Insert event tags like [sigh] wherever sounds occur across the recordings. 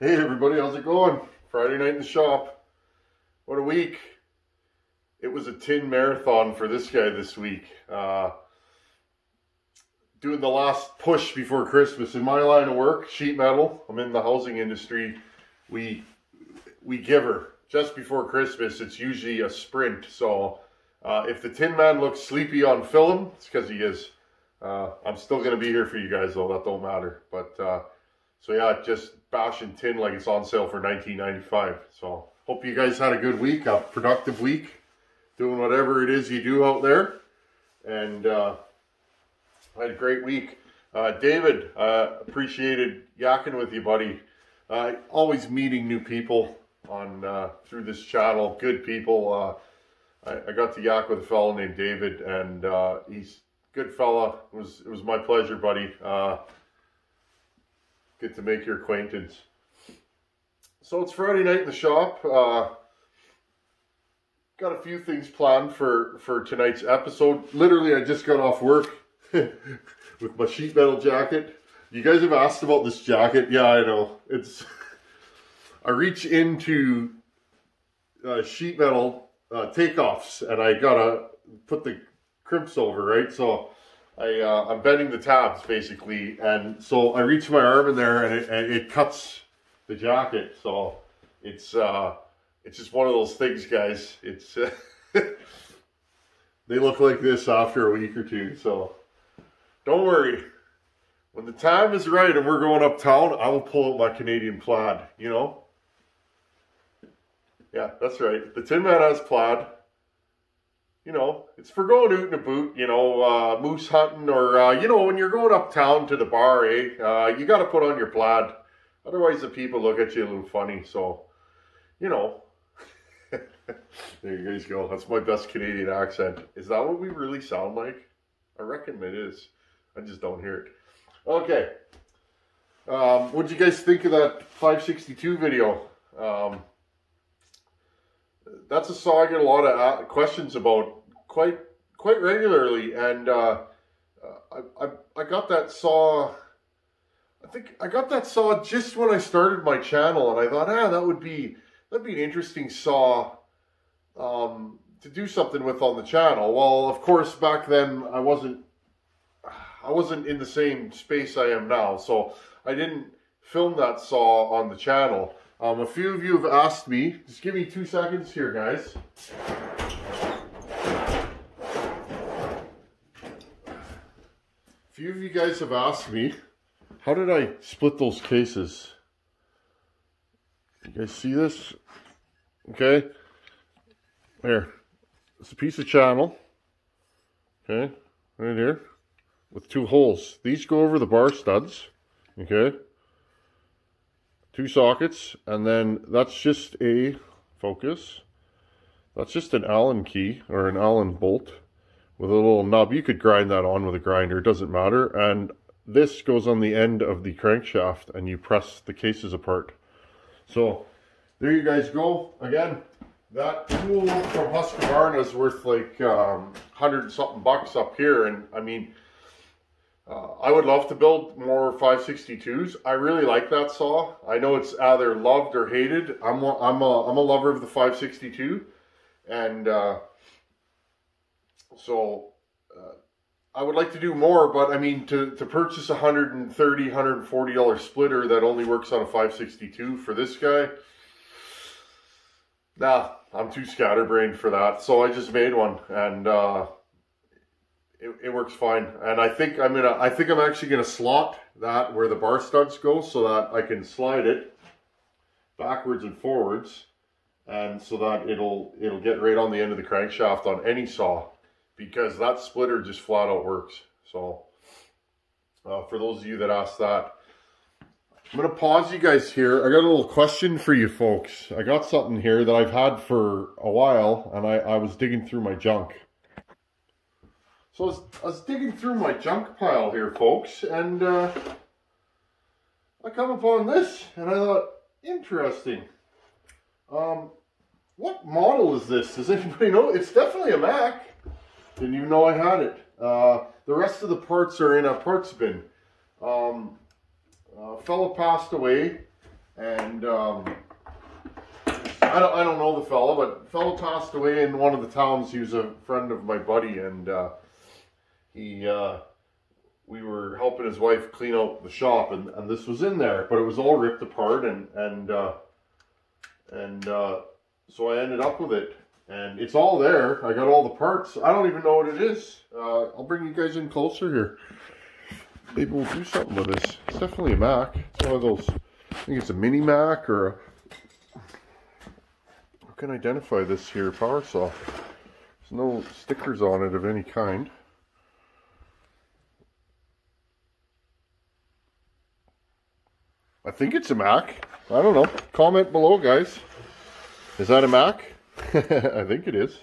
Hey everybody, how's it going? Friday night in the shop. What a week. It was a tin marathon for this guy this week. Uh, doing the last push before Christmas. In my line of work, sheet metal, I'm in the housing industry, we we give her just before Christmas. It's usually a sprint. So uh, if the Tin Man looks sleepy on film, it's because he is. Uh, I'm still going to be here for you guys though, that don't matter. But uh, so yeah, just bashing tin like it's on sale for 19.95. So hope you guys had a good week, a productive week, doing whatever it is you do out there, and uh, I had a great week. Uh, David, uh, appreciated yakking with you, buddy. Uh, always meeting new people on uh, through this channel, good people. Uh, I, I, got to yak with a fellow named David, and uh, he's good fella. It was it was my pleasure, buddy. Get to make your acquaintance. So it's Friday night in the shop. Uh, got a few things planned for, for tonight's episode. Literally, I just got off work [laughs] with my sheet metal jacket. You guys have asked about this jacket. Yeah, I know. It's I reach into uh, sheet metal uh, takeoffs and I gotta put the crimps over, right? So I, uh, I'm bending the tabs basically, and so I reach my arm in there, and it, and it cuts the jacket. So it's uh, it's just one of those things, guys. It's uh, [laughs] they look like this after a week or two. So don't worry. When the time is right and we're going uptown, I will pull out my Canadian plaid. You know. Yeah, that's right. The Tin Man has plaid you know, it's for going out in a boot, you know, uh, moose hunting or, uh, you know, when you're going uptown to the bar, eh, uh, you got to put on your plaid. Otherwise, the people look at you a little funny. So, you know, [laughs] there you guys go. That's my best Canadian accent. Is that what we really sound like? I reckon it is. I just don't hear it. Okay. Um, what did you guys think of that 562 video? Um, that's a saw I get a lot of uh, questions about quite quite regularly, and uh, uh, I, I I got that saw. I think I got that saw just when I started my channel, and I thought, ah, that would be that'd be an interesting saw um, to do something with on the channel. Well, of course, back then I wasn't I wasn't in the same space I am now, so I didn't film that saw on the channel. Um, a few of you have asked me, just give me two seconds here, guys. A few of you guys have asked me, how did I split those cases? You guys see this? Okay. There. It's a piece of channel. Okay. Right here. With two holes. These go over the bar studs. Okay two sockets, and then that's just a focus. That's just an Allen key or an Allen bolt with a little nub. You could grind that on with a grinder, it doesn't matter. And this goes on the end of the crankshaft and you press the cases apart. So there you guys go. Again, that tool from Husqvarna is worth like um, 100 something bucks up here. And I mean, uh, I would love to build more 562s. I really like that saw. I know it's either loved or hated. I'm I'm a, I'm a lover of the 562. And uh, so uh, I would like to do more, but I mean, to, to purchase a $130, $140 splitter that only works on a 562 for this guy, nah, I'm too scatterbrained for that. So I just made one. And uh, it, it works fine. And I think I'm gonna, I think I'm actually gonna slot that where the bar studs go so that I can slide it backwards and forwards and so that it'll it'll get right on the end of the crankshaft on any saw because that splitter just flat out works. So uh, for those of you that asked that I'm gonna pause you guys here. I got a little question for you folks. I got something here that I've had for a while and I, I was digging through my junk so I was, I was, digging through my junk pile here, folks, and uh, I come upon this, and I thought, interesting. Um, what model is this? Does [laughs] anybody know? It's definitely a Mac. Didn't even know I had it. Uh, the rest of the parts are in a parts bin. Um, a fellow passed away, and um, I don't I don't know the fellow, but fellow passed away in one of the towns. He was a friend of my buddy, and uh, he uh, we were helping his wife clean out the shop, and, and this was in there, but it was all ripped apart, and and uh, and uh, so I ended up with it, and it's all there. I got all the parts. I don't even know what it is. Uh, I'll bring you guys in closer here. Maybe we'll do something with this. It's definitely a Mac. It's one of those. I think it's a mini Mac or. A, I can identify this here power saw. There's no stickers on it of any kind. I think it's a Mac. I don't know. Comment below, guys. Is that a Mac? [laughs] I think it is.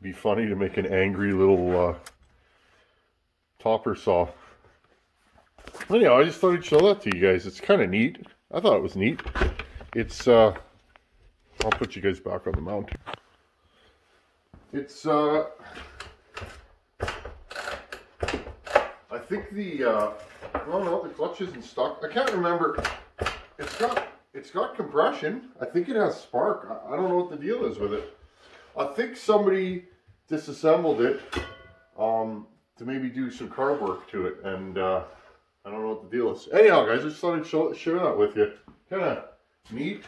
Be funny to make an angry little uh, topper saw. Anyhow, I just thought I'd show that to you guys. It's kind of neat. I thought it was neat. It's, uh, I'll put you guys back on the mount. It's, uh, I think the, uh, no, the clutch isn't stuck. I can't remember. It's got it's got compression. I think it has spark. I, I don't know what the deal is with it. I think somebody disassembled it um, to maybe do some carb work to it, and uh, I don't know what the deal is. Anyhow, guys, I just thought I'd show, share that with you. Kind of neat.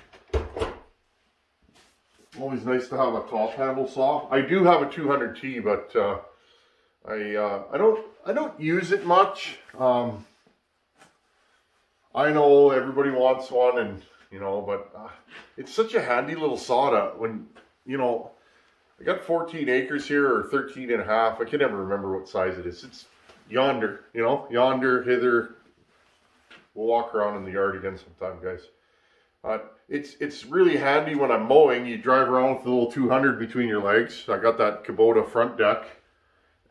Always nice to have a top handle saw. I do have a 200T, but uh, I uh, I don't I don't use it much. Um, I know everybody wants one and, you know, but uh, it's such a handy little saw when, you know, I got 14 acres here or 13 and a half. I can never remember what size it is. It's yonder, you know, yonder, hither. We'll walk around in the yard again sometime, guys. Uh, it's it's really handy when I'm mowing. You drive around with a little 200 between your legs. I got that Kubota front deck.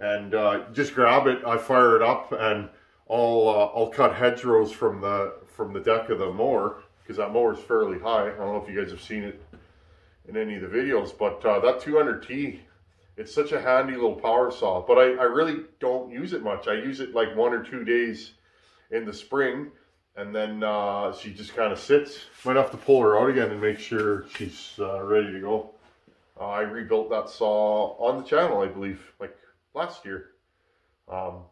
And uh, just grab it, I fire it up, and I'll uh, I'll cut hedgerows from the from the deck of the mower because that mower is fairly high. I don't know if you guys have seen it in any of the videos, but uh, that 200T, it's such a handy little power saw. But I, I really don't use it much. I use it like one or two days in the spring, and then uh, she just kind of sits. Might have to pull her out again and make sure she's uh, ready to go. Uh, I rebuilt that saw on the channel, I believe, like last year. Um,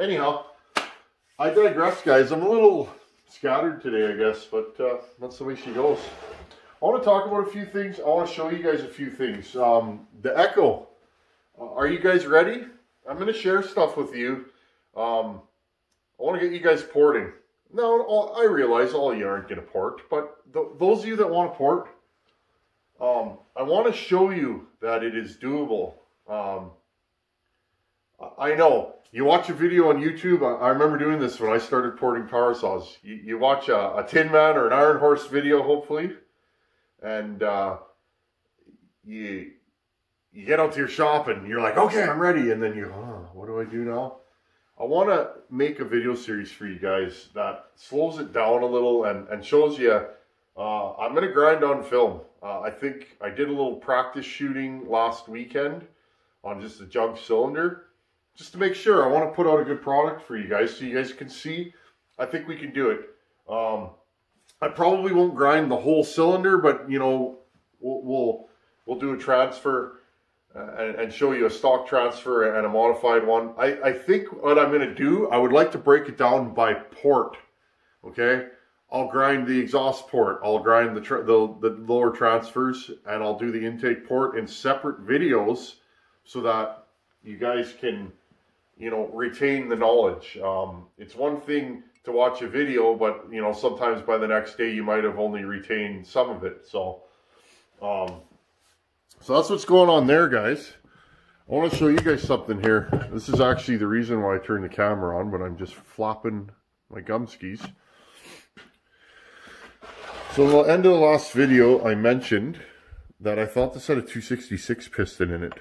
anyhow, I digress, guys. I'm a little scattered today, I guess, but uh, that's the way she goes. I want to talk about a few things. I want to show you guys a few things. Um, the Echo. Uh, are you guys ready? I'm going to share stuff with you. Um, I want to get you guys porting. Now, all, I realize all you aren't going to port, but th those of you that want to port, um, I want to show you that it is doable. Um, I know. You watch a video on YouTube. I, I, remember doing this when I started porting power saws. You, you watch a, a, Tin Man or an Iron Horse video, hopefully, and uh, you you get out to your shop and you're like, okay, I'm ready. And then you, oh, what do I do now? I want to make a video series for you guys that slows it down a little and, and shows you. Uh, I'm going to grind on film. Uh, I think I did a little practice shooting last weekend on just a jug cylinder just to make sure, I want to put out a good product for you guys so you guys can see. I think we can do it. Um, I probably won't grind the whole cylinder, but you know, we'll we'll, we'll do a transfer uh, and, and, show you a stock transfer and a modified one. I, I think what I'm going to do, I would like to break it down by port. Okay, I'll grind the exhaust port, I'll grind the, the, the lower transfers, and I'll do the intake port in separate videos so that you guys can you know, retain the knowledge. Um, it's one thing to watch a video, but you know, sometimes by the next day you might have only retained some of it. So, um, so that's what's going on there, guys. I want to show you guys something here. This is actually the reason why I turned the camera on, but I'm just flopping my gum skis. So the end of the last video, I mentioned that I thought this had a 266 piston in it.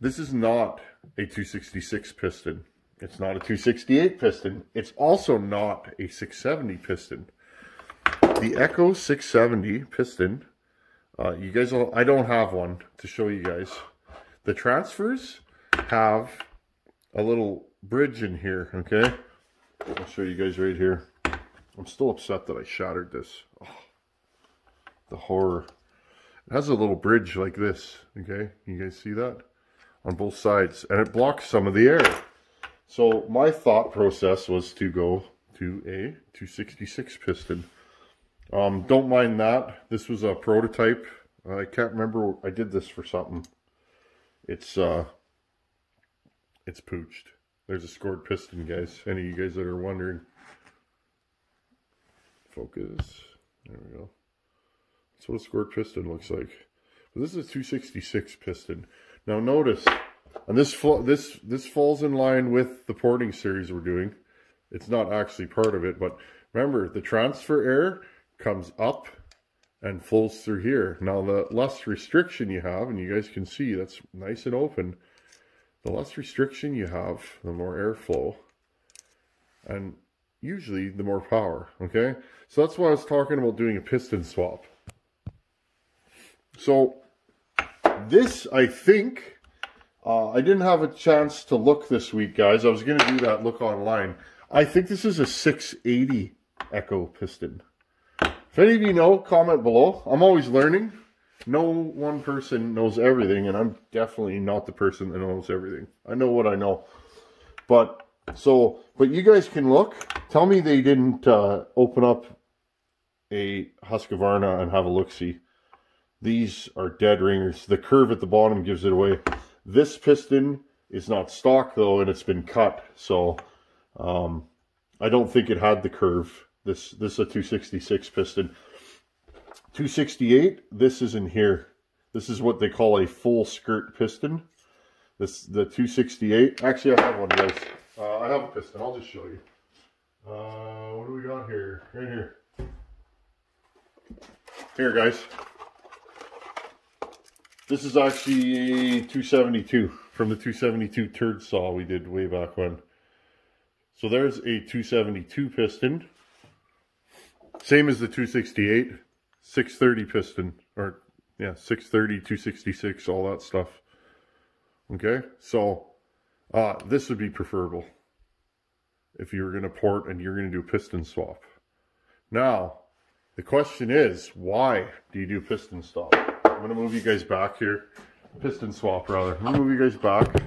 This is not a 266 piston. It's not a 268 piston. It's also not a 670 piston. The Echo 670 piston, uh, you guys, I don't have one to show you guys. The transfers have a little bridge in here, okay? I'll show you guys right here. I'm still upset that I shattered this. Oh, the horror. It has a little bridge like this, okay? You guys see that? On both sides. And it blocks some of the air. So my thought process was to go to a 266 piston. Um, don't mind that. This was a prototype. I can't remember. I did this for something. It's uh, it's pooched. There's a scored piston, guys. Any of you guys that are wondering. Focus. There we go. That's what a scored piston looks like. But this is a 266 piston. Now notice, and this this this falls in line with the porting series we're doing. It's not actually part of it, but remember the transfer air comes up and flows through here. Now the less restriction you have, and you guys can see that's nice and open, the less restriction you have, the more airflow. And usually the more power, okay? So that's why I was talking about doing a piston swap. So this, I think, uh, I didn't have a chance to look this week, guys. I was going to do that look online. I think this is a 680 Echo piston. If any of you know, comment below. I'm always learning. No one person knows everything, and I'm definitely not the person that knows everything. I know what I know. But, so, but you guys can look. Tell me they didn't uh, open up a Husqvarna and have a look-see. These are dead ringers. The curve at the bottom gives it away. This piston is not stock, though, and it's been cut. So, um, I don't think it had the curve. This this is a 266 piston. 268, this is in here. This is what they call a full skirt piston. This the 268. Actually, I have one, guys. Uh, I have a piston. I'll just show you. Uh, what do we got here? Right here. Here, guys. This is actually a 272 from the 272 turd saw we did way back when. So there's a 272 piston. Same as the 268. 630 piston. Or, yeah, 630, 266, all that stuff. Okay, so uh, this would be preferable if you were going to port and you're going to do piston swap. Now, the question is, why do you do piston swap? I'm to move you guys back here. Piston swap, rather. I'm to move you guys back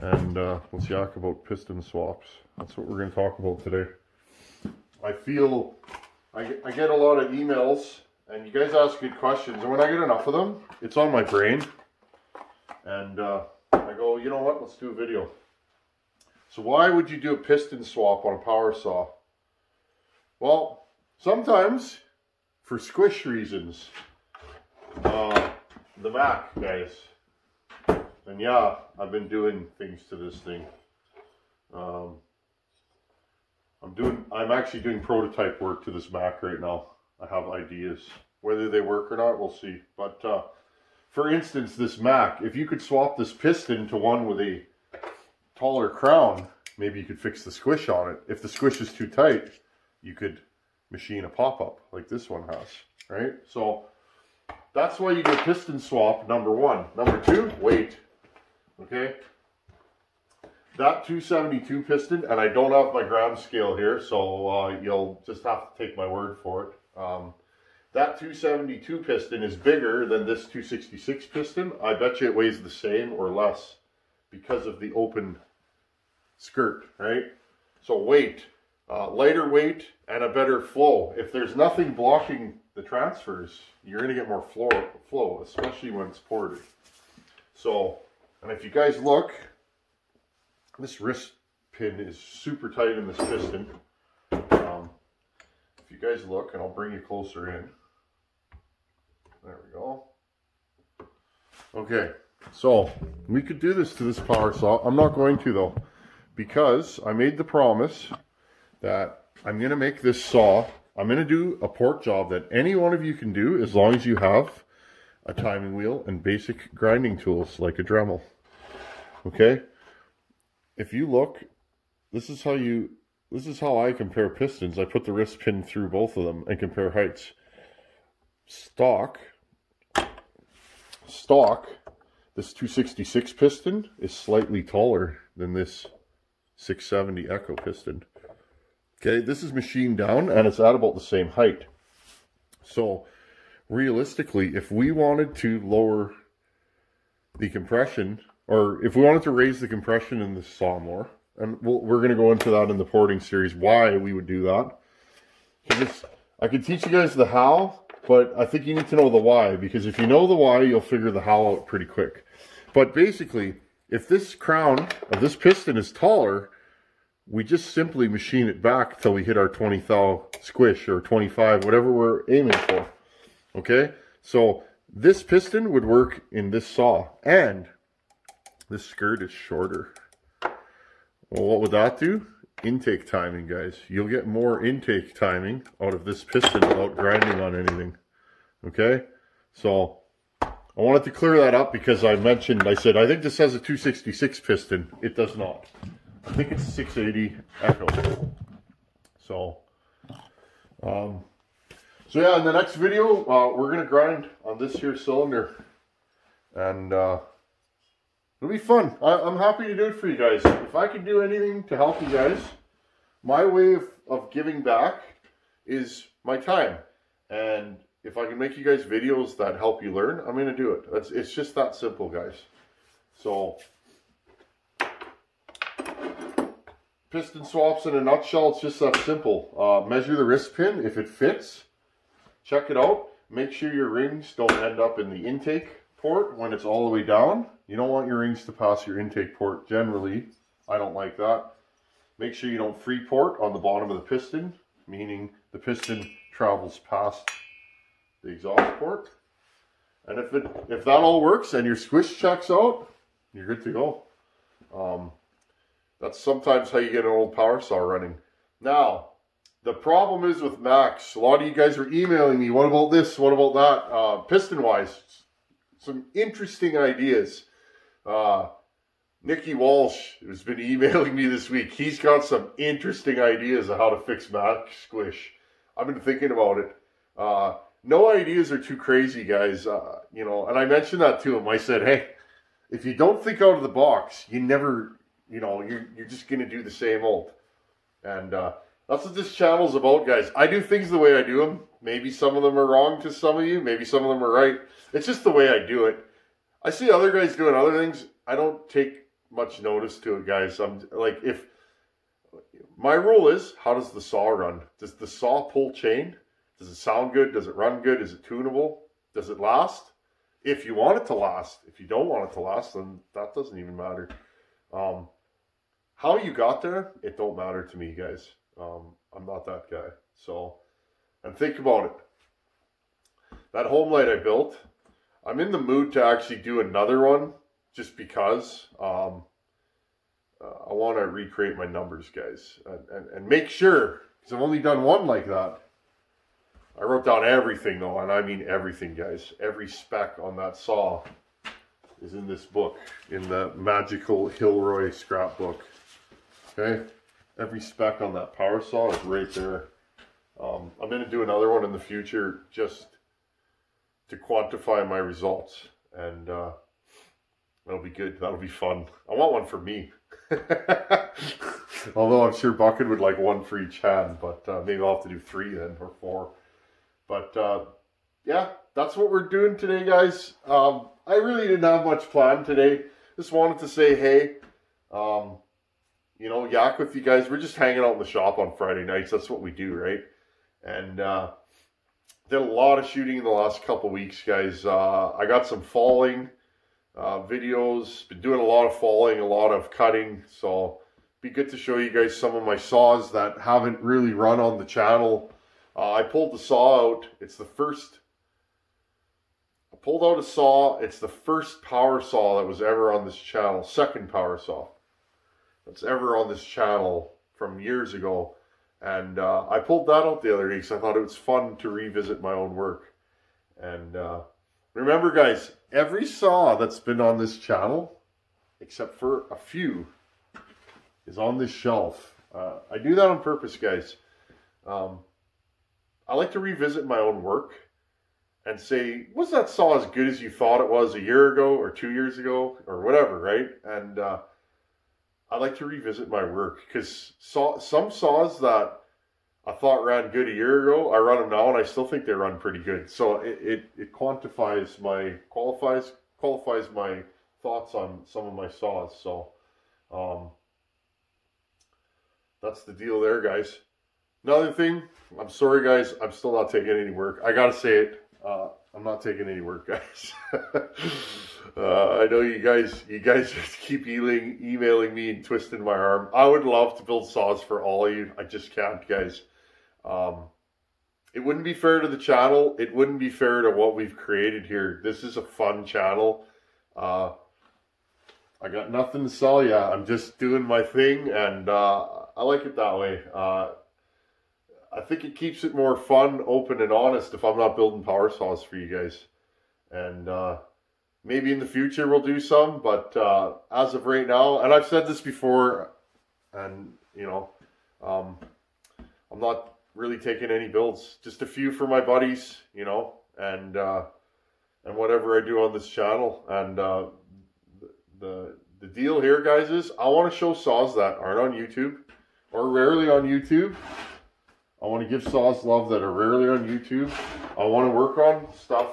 and uh, let's yak about piston swaps. That's what we're to talk about today. I feel I, I get a lot of emails and you guys ask good questions and when I get enough of them, it's on my brain and uh, I go, you know what, let's do a video. So why would you do a piston swap on a power saw? Well, sometimes for squish reasons. Uh, the Mac, guys. And yeah, I've been doing things to this thing. Um, I'm doing, I'm actually doing prototype work to this Mac right now. I have ideas. Whether they work or not, we'll see. But uh, for instance, this Mac, if you could swap this piston to one with a taller crown, maybe you could fix the squish on it. If the squish is too tight, you could machine a pop-up like this one has, right? So that's why you do piston swap, number one. Number two, weight okay? That 272 piston, and I don't have my gram scale here, so uh, you'll just have to take my word for it. Um, that 272 piston is bigger than this 266 piston. I bet you it weighs the same or less because of the open skirt, right? So weight, uh, lighter weight and a better flow. If there's nothing blocking the transfers, you're going to get more flow, flow, especially when it's ported. So and if you guys look, this wrist pin is super tight in this piston. Um, if you guys look, and I'll bring you closer in. There we go. Okay, so we could do this to this power saw. I'm not going to though, because I made the promise that I'm going to make this saw. I'm going to do a port job that any one of you can do as long as you have a timing wheel and basic grinding tools like a Dremel. Okay? If you look, this is how you this is how I compare pistons. I put the wrist pin through both of them and compare heights. Stock stock this 266 piston is slightly taller than this 670 Echo piston. Okay, this is machined down and it's at about the same height. So realistically, if we wanted to lower the compression, or if we wanted to raise the compression in the saw more, and we we are going to go into that in the porting series, why we would do that. Because I can teach you guys the how, but I think you need to know the why, because if you know the why, you'll figure the how out pretty quick. But basically, if this crown of this piston is taller, we just simply machine it back till we hit our 20 thou squish or 25, whatever we're aiming for. Okay, so this piston would work in this saw and this skirt is shorter. Well, what would that do? Intake timing, guys. You'll get more intake timing out of this piston without grinding on anything. Okay, so I wanted to clear that up because I mentioned, I said, I think this has a 266 piston. It does not. I think it's 680 Echo. So, um, so yeah, in the next video, uh, we're gonna grind on this here cylinder, and uh, it'll be fun. I, am happy to do it for you guys. If I can do anything to help you guys, my way of, of giving back is my time, and if I can make you guys videos that help you learn, I'm gonna do it. It's, it's just that simple, guys. So piston swaps in a nutshell, it's just that simple. Uh, measure the wrist pin. If it fits, check it out. Make sure your rings don't end up in the intake port when it's all the way down. You don't want your rings to pass your intake port generally. I don't like that. Make sure you don't free port on the bottom of the piston, meaning the piston travels past the exhaust port. And if it if that all works and your squish checks out, you're good to go. Um, that's sometimes how you get an old power saw running. Now, the problem is with Macs. A lot of you guys are emailing me. What about this? What about that? Uh, Piston-wise, some interesting ideas. Uh, Nicky Walsh has been [laughs] emailing me this week. He's got some interesting ideas of how to fix Macs Squish. I've been thinking about it. Uh, no ideas are too crazy, guys. Uh, you know, and I mentioned that to him. I said, hey, if you don't think out of the box, you never you know, you're, you're just going to do the same old. And uh, that's what this channel's about, guys. I do things the way I do them. Maybe some of them are wrong to some of you. Maybe some of them are right. It's just the way I do it. I see other guys doing other things. I don't take much notice to it, guys. I'm like, if my rule is, how does the saw run? Does the saw pull chain? Does it sound good? Does it run good? Is it tunable? Does it last? If you want it to last. If you don't want it to last, then that doesn't even matter. Um, how you got there, it don't matter to me, guys. Um, I'm not that guy. So, and think about it. That Homelite I built, I'm in the mood to actually do another one just because um, uh, I want to recreate my numbers, guys. And, and, and make sure, because I've only done one like that. I wrote down everything though, and I mean everything, guys. Every spec on that saw is in this book, in the magical Hilroy scrapbook. Okay, every spec on that power saw is right there. Um, I'm going to do another one in the future just to quantify my results, and uh, that'll be good. That'll be fun. I want one for me. [laughs] Although I'm sure Bucket would like one for each hand, but uh, maybe I'll have to do three then or four. But uh, yeah, that's what we're doing today, guys. Um, I really didn't have much planned today. Just wanted to say hey. Um, you know, yak with you guys. We're just hanging out in the shop on Friday nights. That's what we do, right? And uh, did a lot of shooting in the last couple weeks, guys. Uh, I got some falling uh, videos. Been doing a lot of falling, a lot of cutting. So be good to show you guys some of my saws that haven't really run on the channel. Uh, I pulled the saw out. It's the first. I pulled out a saw. It's the first power saw that was ever on this channel. Second power saw that's ever on this channel from years ago. And uh, I pulled that out the other day because I thought it was fun to revisit my own work. And uh, remember, guys, every saw that's been on this channel, except for a few, is on this shelf. Uh, I do that on purpose, guys. Um, I like to revisit my own work and say, was that saw as good as you thought it was a year ago or two years ago or whatever, right? And uh, I like to revisit my work because saw, some saws that I thought ran good a year ago. I run them now, and I still think they run pretty good. So it it, it quantifies my qualifies qualifies my thoughts on some of my saws. So um, that's the deal there, guys. Another thing, I'm sorry, guys. I'm still not taking any work. I gotta say it. Uh, I'm not taking any work, [laughs] guys. uh, I know you guys, you guys keep emailing, emailing me and twisting my arm. I would love to build saws for all of you. I just can't, guys. Um, it wouldn't be fair to the channel. It wouldn't be fair to what we've created here. This is a fun channel. Uh, I got nothing to sell you. I'm just doing my thing, and uh, I like it that way. I think it keeps it more fun, open, and honest if I'm not building power saws for you guys. And uh, maybe in the future we'll do some, but uh, as of right now, and I've said this before, and you know, um, I'm not really taking any builds. Just a few for my buddies, you know, and uh, and whatever I do on this channel. And uh, the the deal here, guys, is I want to show saws that aren't on YouTube or rarely on YouTube. I want to give saws love that are rarely on YouTube. I want to work on stuff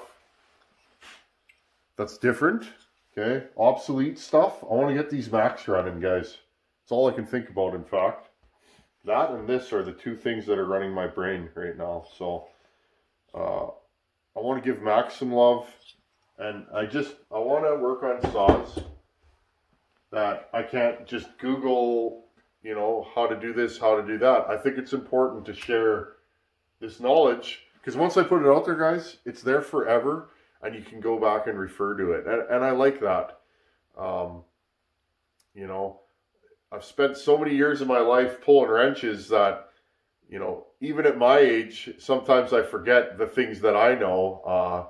that's different, okay? Obsolete stuff. I want to get these Macs running, guys. That's all I can think about, in fact. That and this are the two things that are running my brain right now. So, uh, I want to give Macs some love. And I just, I want to work on saws that I can't just Google you know, how to do this, how to do that. I think it's important to share this knowledge because once I put it out there, guys, it's there forever and you can go back and refer to it. And, and I like that. Um, you know, I've spent so many years of my life pulling wrenches that, you know, even at my age, sometimes I forget the things that I know. Uh,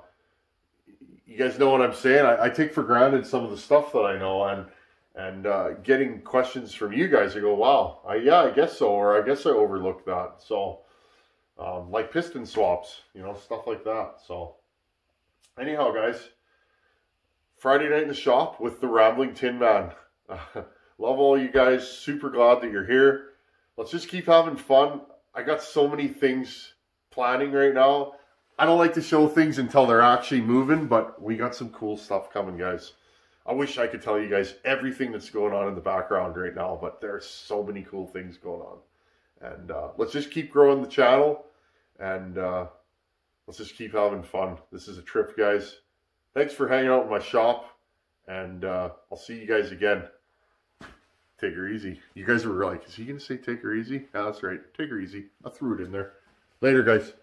you guys know what I'm saying? I, I take for granted some of the stuff that I know and, and uh, getting questions from you guys. I go, wow, I, yeah, I guess so, or I guess I overlooked that. So, um, like piston swaps, you know, stuff like that. So, anyhow, guys, Friday night in the shop with the Rambling Tin Man. [laughs] love all you guys. Super glad that you're here. Let's just keep having fun. I got so many things planning right now. I don't like to show things until they're actually moving, but we got some cool stuff coming, guys. I wish I could tell you guys everything that's going on in the background right now, but there's so many cool things going on. And uh, let's just keep growing the channel and uh, let's just keep having fun. This is a trip, guys. Thanks for hanging out in my shop and uh, I'll see you guys again. Take her easy. You guys were like, is he going to say take her easy? Yeah, that's right. Take her easy. I threw it in there. Later, guys.